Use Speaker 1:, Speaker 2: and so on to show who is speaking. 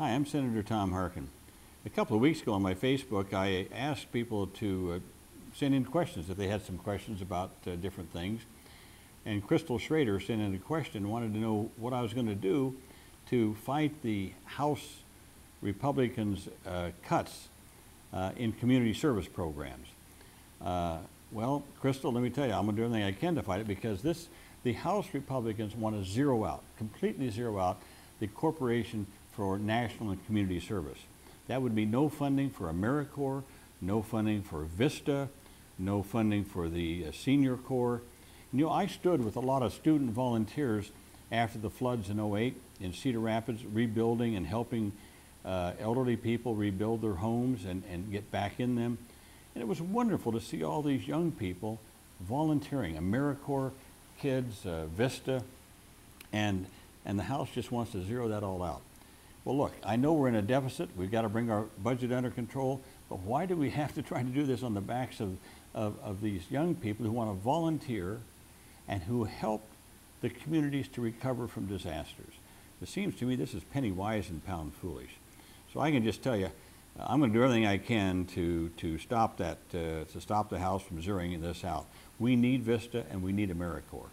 Speaker 1: Hi, I'm Senator Tom Harkin. A couple of weeks ago on my Facebook, I asked people to uh, send in questions if they had some questions about uh, different things. And Crystal Schrader sent in a question, wanted to know what I was going to do to fight the House Republicans' uh, cuts uh, in community service programs. Uh, well, Crystal, let me tell you, I'm going to do everything I can to fight it because this, the House Republicans want to zero out, completely zero out the Corporation for National and Community Service. That would be no funding for AmeriCorps, no funding for VISTA, no funding for the uh, Senior Corps. You know, I stood with a lot of student volunteers after the floods in 08 in Cedar Rapids, rebuilding and helping uh, elderly people rebuild their homes and, and get back in them. And it was wonderful to see all these young people volunteering, AmeriCorps kids, uh, Vista, and, and the House just wants to zero that all out. Well, look, I know we're in a deficit. We've got to bring our budget under control. But why do we have to try to do this on the backs of, of, of these young people who want to volunteer and who help the communities to recover from disasters? It seems to me this is penny wise and pound foolish. So I can just tell you, I'm going to do everything I can to, to stop that, uh, to stop the House from zeroing this out. We need VISTA and we need AmeriCorps.